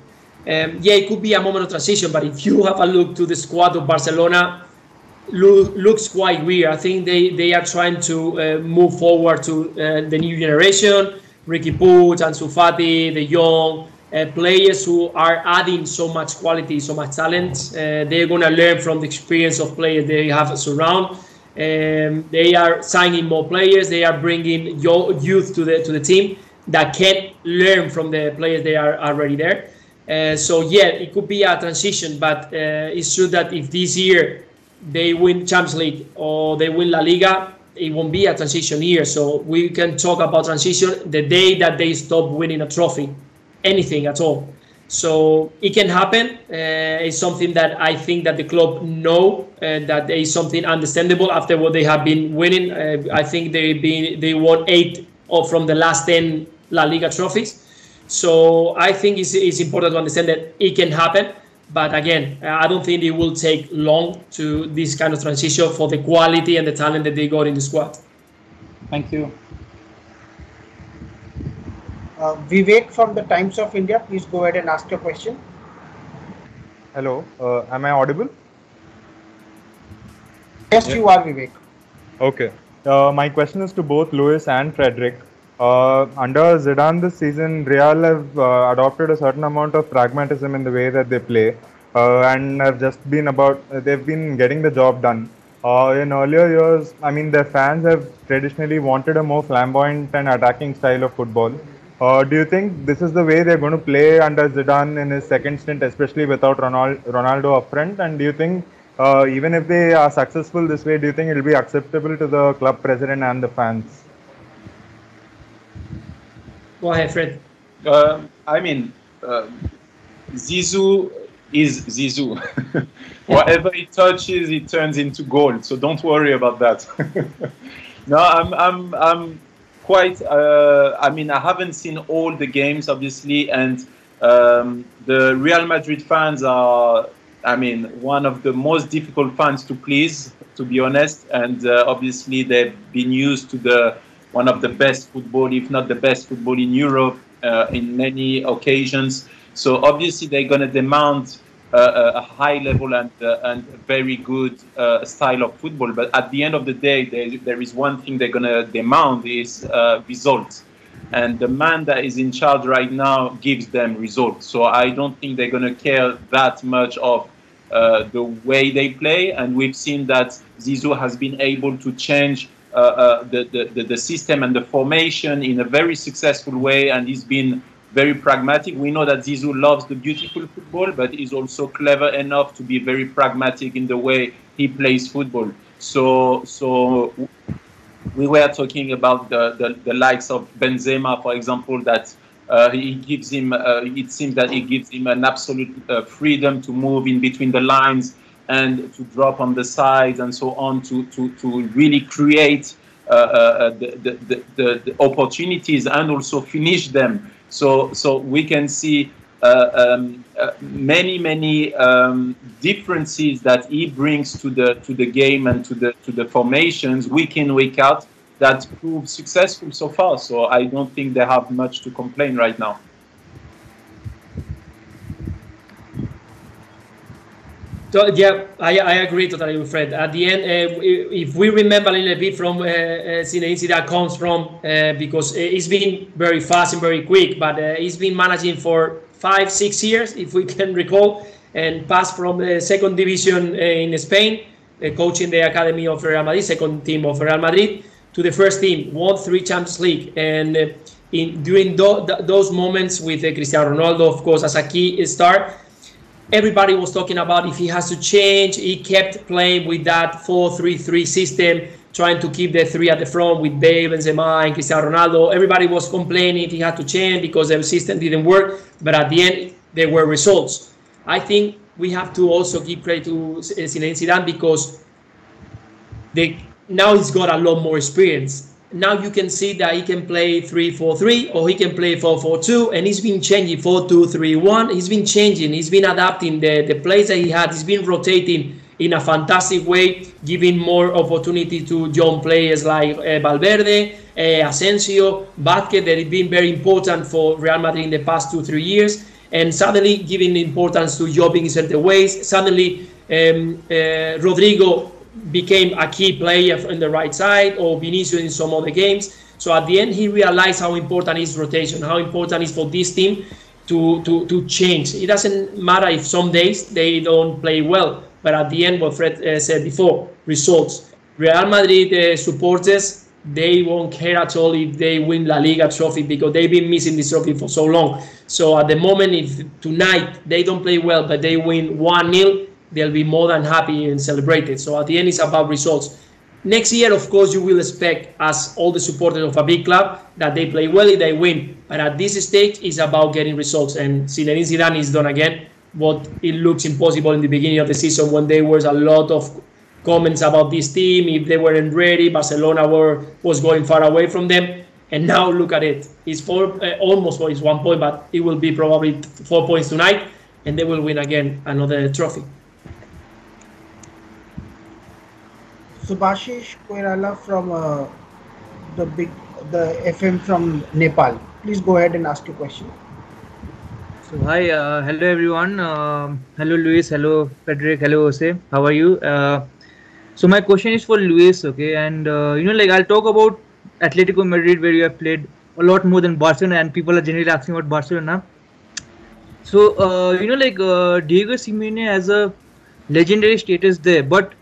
um, yeah, it could be a moment of transition, but if you have a look to the squad of Barcelona, loo- looks quite weird. I think they, they are trying to uh, move forward to uh, the new generation. Riqui Puig, Ansu Fati, the young uh, players who are adding so much quality, so much talent. Uh, they're going to learn from the experience of players they have surround. Um, they are signing more players. They are bringing yo- youth to the to the team that can learn from the players they are already there. Uh, so yeah, it could be a transition, but uh, it's true that if this year they win Champions League or they win La Liga, it won't be a transition year. So we can talk about transition the day that they stop winning a trophy, anything at all. So it can happen. Uh, it's something that I think that the club know uh, that is something understandable after what they have been winning. Uh, I think they been they won eight of from the last ten La Liga trophies. So I think it's, it's important to understand that it can happen. But again, uh, I don't think it will take long to this kind of transition for the quality and the talent that they got in the squad. Thank you. Uh, Vivek from the Times of India, please go ahead and ask your question. Hello, uh, am I audible? Yes, you are, Vivek. Okay. Uh, my question is to both Louis and Frederic. Uh, under Zidane this season, Real have uh, adopted a certain amount of pragmatism in the way that they play, uh, and have just been about they've been getting the job done. Uh, in earlier years, I mean, their fans have traditionally wanted a more flamboyant and attacking style of football. Uh, do you think this is the way they're going to play under Zidane in his second stint, especially without Ronald, Ronaldo up front? And do you think, uh, even if they are successful this way, do you think it'll be acceptable to the club president and the fans? Go ahead, Fred. Um, I mean, uh, Zizou is Zizou. Whatever he touches, it turns into gold. So don't worry about that. no, I'm, I'm, I'm quite. Uh, I mean, I haven't seen all the games, obviously, and um, the Real Madrid fans are. I mean, one of the most difficult fans to please, to be honest, and uh, obviously they've been used to the one of the best football, if not the best football in Europe, uh, in many occasions. So obviously they're going to demand uh, a high level and uh, and very good uh, style of football. But at the end of the day, there, there is one thing they're gonna demand is uh, results. And the man that is in charge right now gives them results. So I don't think they're gonna care that much of uh, the way they play. And we've seen that Zizou has been able to change the, the, the system and the formation in a very successful way, and he's been very pragmatic. We know that Zizou loves the beautiful football, but he's also clever enough to be very pragmatic in the way he plays football. So, so we were talking about the, the, the likes of Benzema, for example, that uh, he gives him, uh, it seems that he gives him an absolute uh, freedom to move in between the lines and to drop on the sides and so on to, to, to really create uh, uh, the, the, the, the, opportunities and also finish them. So, so we can see uh, um, uh, many, many um, differences that he brings to the to the game and to the to the formations week in week out that prove successful so far. So I don't think they have much to complain right now. So, yeah, I, I agree totally with Fred. At the end, uh, if we remember a little bit from uh, that comes from uh, because it's been very fast and very quick, but uh, he's been managing for five, six years, if we can recall, and passed from the second division in Spain, coaching the academy of Real Madrid, second team of Real Madrid, to the first team, won three Champions League, and in during th those moments with Cristiano Ronaldo, of course, as a key star everybody was talking about if he has to change. He kept playing with that 4-3-3 system, trying to keep the three at the front with Bale, Benzema, and Cristiano Ronaldo. Everybody was complaining he had to change because the system didn't work. But at the end, there were results. I think we have to also give credit to Zinedine Zidane because they, now he's got a lot more experience now you can see that he can play 3-4-3 or he can play 4-4-2 and he's been changing 4-2-3-1 he's been changing he's been adapting the, the plays that he had. He's been rotating in a fantastic way giving more opportunity to young players like uh, Valverde uh, Asensio Vázquez that have been very important for Real Madrid in the past two three years and suddenly giving importance to jobbing in certain ways suddenly um, uh, Rodrygo became a key player in the right side or Vinicius in some other games. So at the end, he realized how important is rotation, how important is for this team to, to, to change. It doesn't matter if some days they don't play well, but at the end, what Fred uh, said before, results. Real Madrid uh, supporters, they won't care at all if they win La Liga trophy because they've been missing this trophy for so long. So at the moment, if tonight they don't play well, but they win 1 0, they'll be more than happy and celebrate it. So at the end, it's about results. Next year, of course, you will expect, as all the supporters of a big club, that they play well, if they win. But at this stage, it's about getting results. And Zinedine Zidane is done again what it looks impossible in the beginning of the season when there was a lot of comments about this team, if they weren't ready, Barcelona were was going far away from them. And now look at it. It's four, uh, almost for it's one point, but it will be probably four points tonight, and they will win again another trophy. Subhashish Koirala from uh, the big the FM from Nepal. Please go ahead and ask your question. So hi, uh, hello everyone. Uh, hello Luis, hello Frederic, hello Jose. How are you? Uh, so my question is for Luis, okay? And uh, you know, like I'll talk about Atletico Madrid, where you have played a lot more than Barcelona, and people are generally asking about Barcelona. So uh, you know, like Diego Simeone has a legendary status there, but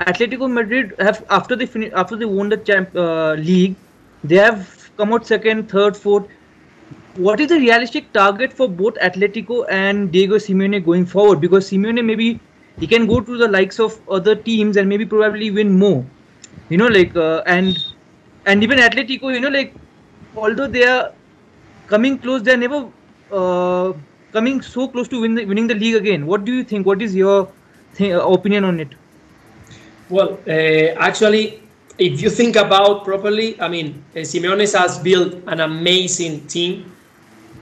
Atletico Madrid have after they finish after they won the champ uh, league, they have come out second, third, fourth. What is the realistic target for both Atletico and Diego Simeone going forward? Because Simeone maybe he can go to the likes of other teams and maybe probably win more. You know, like uh, and and even Atletico, you know, like although they are coming close, they are never uh, coming so close to win the, winning the league again. What do you think? What is your th- opinion on it? Well, uh, actually, if you think about properly, I mean, uh, Simeone has built an amazing team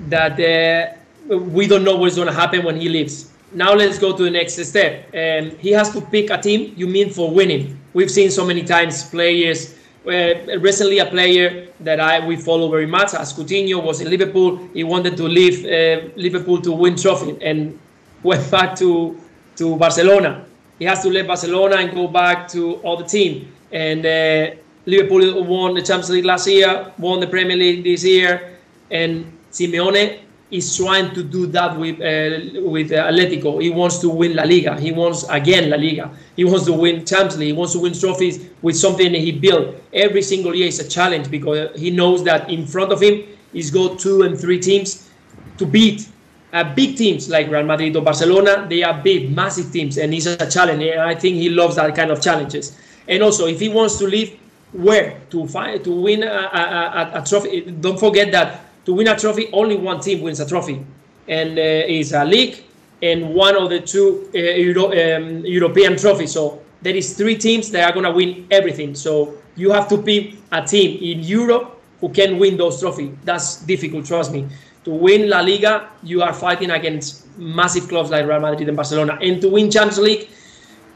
that uh, we don't know what's going to happen when he leaves. Now let's go to the next step. Um, he has to pick a team you mean for winning. We've seen so many times players. Uh, recently, a player that I we follow very much, as Coutinho, was in Liverpool. He wanted to leave uh, Liverpool to win trophy, and went back to to Barcelona. He has to leave Barcelona and go back to other team. And uh, Liverpool won the Champions League last year, won the Premier League this year, and Simeone is trying to do that with uh, with Atletico. He wants to win La Liga. He wants again La Liga. He wants to win Champions League. He wants to win trophies with something that he built. Every single year is a challenge because he knows that in front of him he's got two and three teams to beat. Uh, big teams like Real Madrid or Barcelona, they are big, massive teams, and it's a challenge. And I think he loves that kind of challenges. And also, if he wants to leave, where to find to win a, a, a, trophy? Don't forget that to win a trophy, only one team wins a trophy, and uh, it's a league and one of the two uh, Euro, um, European trophies. So there is three teams that are going to win everything. So you have to pick a team in Europe who can win those trophies. That's difficult, trust me. To win La Liga, you are fighting against massive clubs like Real Madrid and Barcelona. And to win Champions League,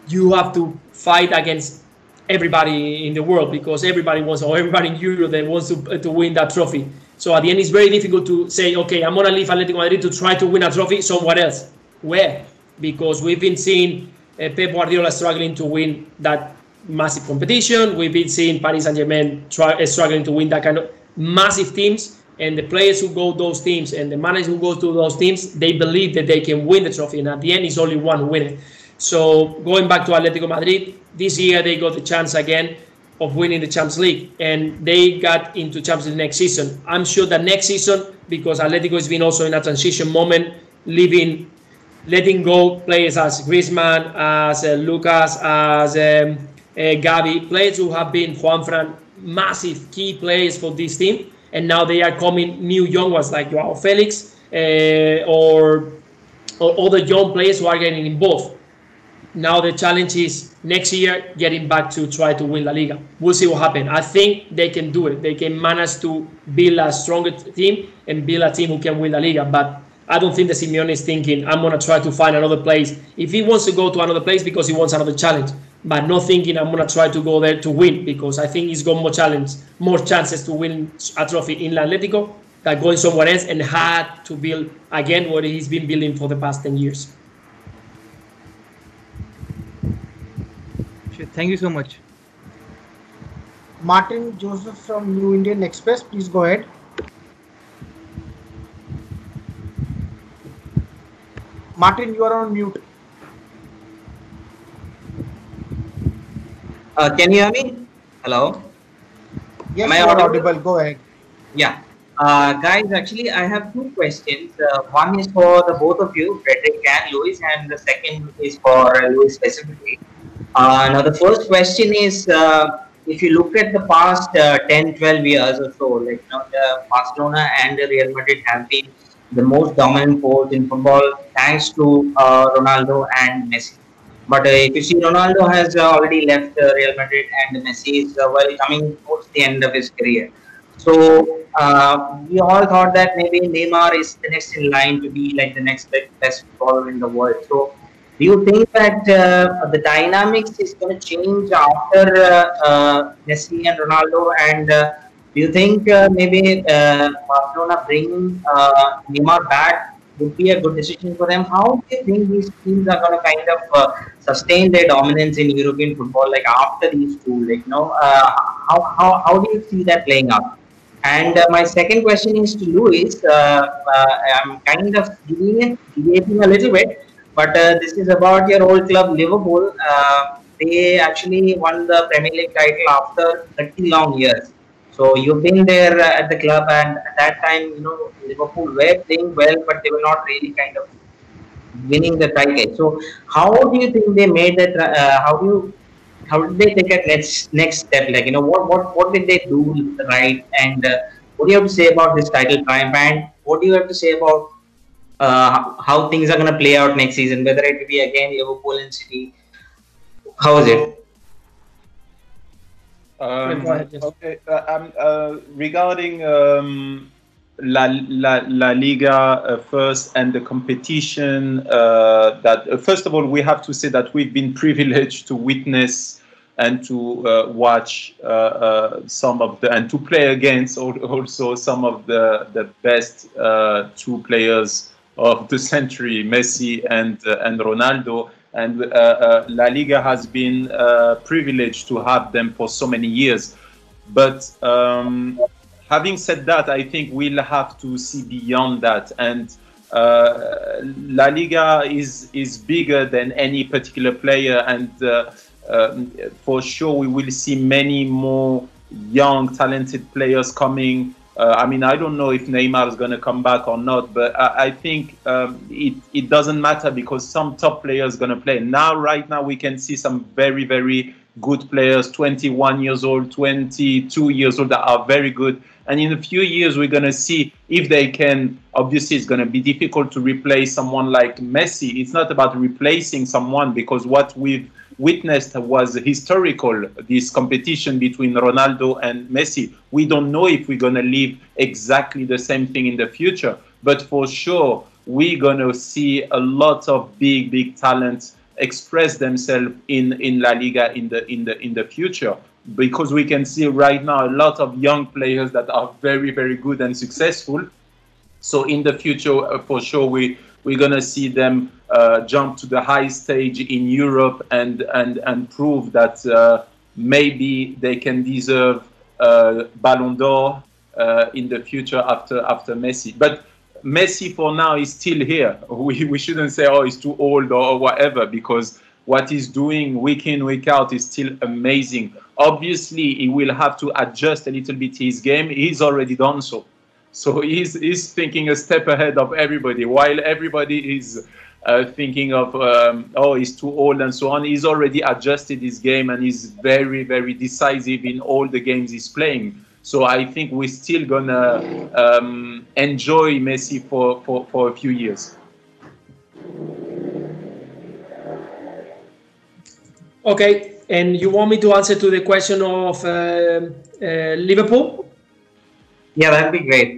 you have to fight against everybody in the world because everybody wants, or everybody in Europe that wants to, to win that trophy. So at the end, it's very difficult to say, okay, I'm going to leave Atletico Madrid to try to win a trophy somewhere else. Where? Because we've been seeing uh, Pep Guardiola struggling to win that massive competition. We've been seeing Paris Saint Germain try, uh, struggling to win that kind of massive teams. And the players who go those teams and the managers who go to those teams, they believe that they can win the trophy. And at the end, it's only one winner. So going back to Atletico Madrid, this year they got the chance again of winning the Champions League, and they got into Champions League next season. I'm sure that next season, because Atletico has been also in a transition moment, leaving, letting go players as Griezmann, as uh, Lucas, as um, uh, Gabi, players who have been Juanfran, massive key players for this team, and now they are coming new young ones like Joao Felix uh, or or other young players who are getting involved. Now the challenge is next year getting back to try to win La Liga. We'll see what happens. I think they can do it. They can manage to build a stronger team and build a team who can win La Liga. But I don't think the Simeone is thinking I'm gonna try to find another place. If he wants to go to another place because he wants another challenge, but not thinking I'm gonna try to go there to win because I think he's got more challenge, more chances to win a trophy in La Atletico than going somewhere else and had to build again what he's been building for the past ten years. Thank you so much. Martin Joseph from New Indian Express, please go ahead. Martin, you are on mute. Uh, can you hear me? Hello? Yes, Am I audible? audible. Go ahead. Yeah. Uh, guys, actually, I have two questions. Uh, one is for the both of you, Frederic and Louis, and the second is for uh, Louis specifically. Uh, now, the first question is uh, if you look at the past uh, 10, 12 years or so, like you know, the Barcelona and the Real Madrid have been the most dominant force in football thanks to uh, Ronaldo and Messi. But uh, if you see, Ronaldo has uh, already left uh, Real Madrid and Messi is uh, well coming towards the end of his career. So uh, we all thought that maybe Neymar is the next in line to be like the next best footballer in the world. So do you think that the dynamics is going to change after Messi and Ronaldo? And do you think uh, maybe uh, Barcelona bringing uh, Neymar back would be a good decision for them? How do you think these teams are going to kind of uh, sustain their dominance in European football, like after these two? Like, you know, uh, how, how, how do you see that playing out? And uh, my second question is to uh, I'm kind of deviating a little bit, but this is about your old club, Liverpool. They actually won the Premier League title after 30 long years. So you've been there at the club, and at that time, you know, Liverpool were playing well, but they were not really kind of winning the title. So how do you think they made that? Uh, how do you how did they take a next next step? Like you know, what what what did they do right? And uh, what do you have to say about this title triumph? And what do you have to say about uh, how things are going to play out next season? Whether it will be again Liverpool and City. How is it? Um, ahead, yes. okay, uh, um, uh, regarding um, La, La, La Liga uh, first and the competition, uh, that uh, first of all, we have to say that we've been privileged to witness and to uh, watch uh, uh, some of the and to play against also some of the the best uh, two players of the century, Messi and uh, and Ronaldo. And uh, uh, La Liga has been uh, privileged to have them for so many years. But um, having said that, I think we'll have to see beyond that. And uh, La Liga is is bigger than any particular player, and uh, um, for sure we will see many more young, talented players coming. Uh, I mean, I don't know if Neymar is going to come back or not, but I, I think um, it, it doesn't matter because some top players going to play. Now, right now, we can see some very, very good players, 21 years old, 22 years old, that are very good. And in a few years, we're going to see if they can. Obviously, it's going to be difficult to replace someone like Messi. It's not about replacing someone because what we've witnessed was historical this competition between Ronaldo and Messi. We don't know if we're going to live exactly the same thing in the future, but for sure, we're going to see a lot of big, big talents express themselves in, in La Liga in the in the in the future because we can see right now a lot of young players that are very very good and successful so in the future uh, for sure we we're going to see them uh, jump to the high stage in Europe and and and prove that uh, maybe they can deserve uh, Ballon d'Or uh, in the future after after Messi. But Messi for now is still here. We we shouldn't say oh he's too old or, whatever because what he's doing week in week out is still amazing. Obviously, he will have to adjust a little bit his game. He's already done so. So he's, he's thinking a step ahead of everybody, while everybody is thinking of, um, oh, he's too old and so on. He's already adjusted his game and he's very, very decisive in all the games he's playing. So I think we're still gonna um, enjoy Messi for, for, for a few years. Okay, and you want me to answer to the question of uh, uh, Liverpool? Yeah, that'd be great.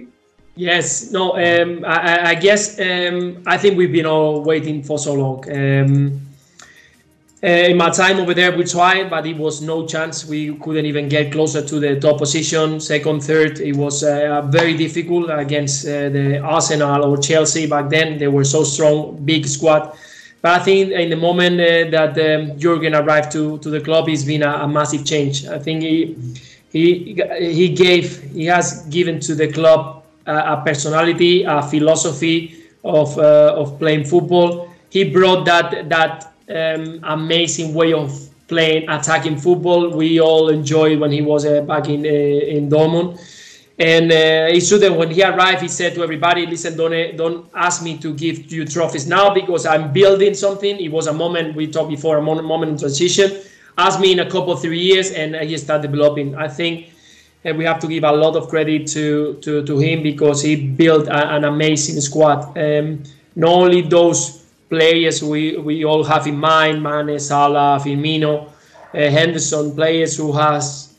Yes, no, um, I, I, guess um, I think we've been all waiting for so long. Um, uh, in my time over there, we tried, but it was no chance. We couldn't even get closer to the top position, second, third. It was uh, very difficult against uh, the Arsenal or Chelsea back then. They were so strong, big squad. But I think in the moment uh, that um, Jurgen arrived to, to the club, it's been a, a massive change. I think he he he gave he has given to the club a personality, a philosophy of uh, of playing football. He brought that that um, amazing way of playing attacking football. We all enjoyed when he was uh, back in uh, in Dortmund. And uh, that when he arrived, he said to everybody, "Listen, don't don't ask me to give you trophies now because I'm building something." It was a moment we talked before, a moment, in transition. Ask me in a couple three years, and he started developing. I think and we have to give a lot of credit to to, to him because he built a, an amazing squad. Um, not only those players we, we all have in mind, Mane, Salah, Firmino, uh, Henderson, players who has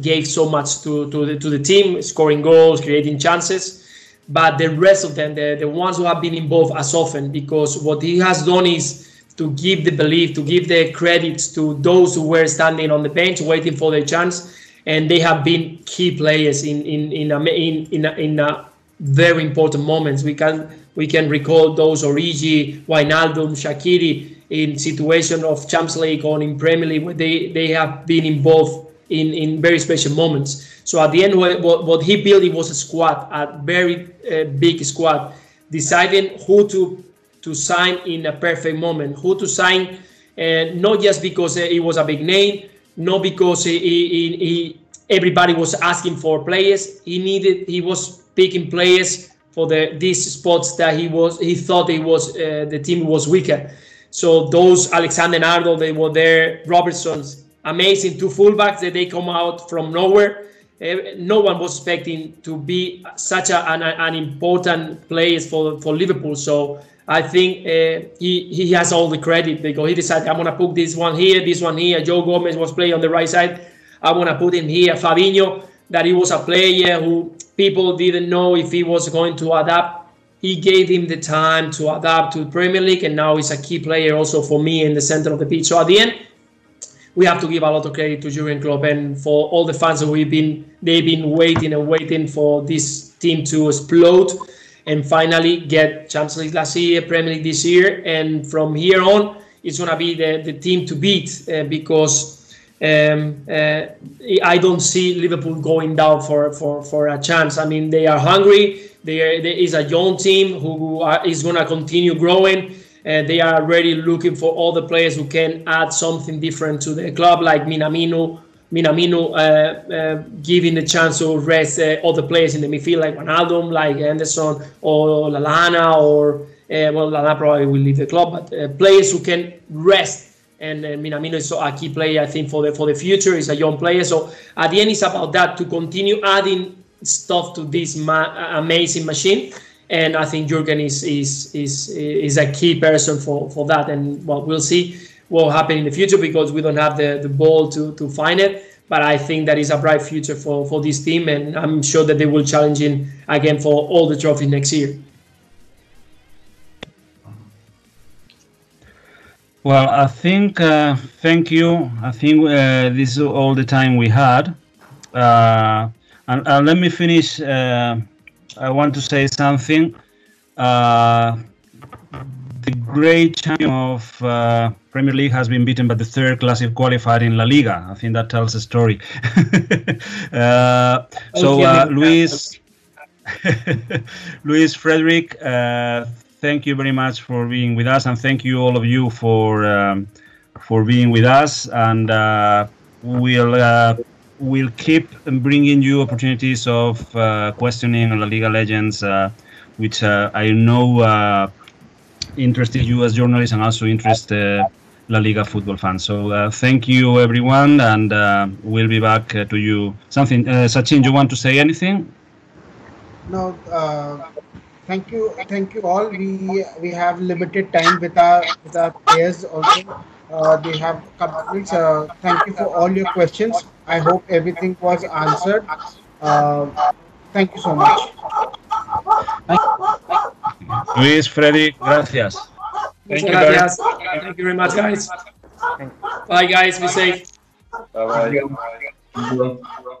gave so much to, to, the, to the team, scoring goals, creating chances. But the rest of them, the, the ones who have been involved as often, because what he has done is to give the belief, to give the credits to those who were standing on the bench waiting for their chance and they have been key players in in in a, in in, a, in a very important moments. We can we can recall those Origi, Wijnaldum, Shaqiri in situation of Champions League or in Premier League where they they have been involved in in very special moments. So at the end, what, what he built it was a squad, a very uh, big squad, deciding who to to sign in a perfect moment, who to sign, uh, not just because uh, it was a big name, not because he, he, he, everybody was asking for players. He needed he was picking players for the these spots that he was he thought he was uh, the team was weaker. So those Alexander Arnold they were there. Robertson's amazing two fullbacks that they come out from nowhere. Uh, no one was expecting to be such a, an, an important players for for Liverpool. So I think uh, he he has all the credit because he decided I'm gonna put this one here, this one here. Joe Gomez was playing on the right side. I wanna put him here. Fabinho, that he was a player who people didn't know if he was going to adapt. He gave him the time to adapt to the Premier League, and now he's a key player also for me in the center of the pitch. So at the end, we have to give a lot of credit to Jurgen Klopp and for all the fans that we've been they've been waiting and waiting for this team to explode and finally get Champions League last year, Premier League this year, and from here on, it's gonna be the, the team to beat uh, because um, uh, I don't see Liverpool going down for, for, for a chance. I mean, they are hungry. They are, there is a young team who are, is gonna continue growing. Uh, they are already looking for all the players who can add something different to the club, like Minamino, Minamino uh, uh, giving the chance to rest uh, other players in the midfield, like Ronaldo, like Anderson, or Lallana, or well, Lallana probably will leave the club, but players who can rest and uh, Minamino is a key player, I think, for the for the future. He's a young player, so at the end, it's about that to continue adding stuff to this ma- amazing machine. And I think Jurgen is is is is a key person for for that. And well, we'll see will happen in the future because we don't have the, the ball to, to find it. But I think that is a bright future for, for this team, and I'm sure that they will challenge in again for all the trophies next year. Well, I think, uh, thank you. I think uh, this is all the time we had. Uh, and, and, let me finish. Uh, I want to say something. The great champion of uh, Premier League has been beaten by the third classic qualified in La Liga. I think that tells a story. uh, so, uh, Luis, Luis Frederic, uh, thank you very much for being with us, and thank you all of you for um, for being with us. And uh, we'll uh, we'll keep bringing you opportunities of questioning La Liga legends, which I know interested you as journalists and also interest uh, La Liga football fans. So uh, thank you, everyone, and uh, we'll be back uh, to you. Something, uh, Sachin, you want to say anything? No. Uh, thank you, thank you all. We we have limited time with our with our players also. they have commitments. thank you for all your questions. I hope everything was answered. thank you so much. Luis, Freddy, gracias. Thank you, gracias. Thank you very much, guys. Bye, guys. Be safe. Bye bye.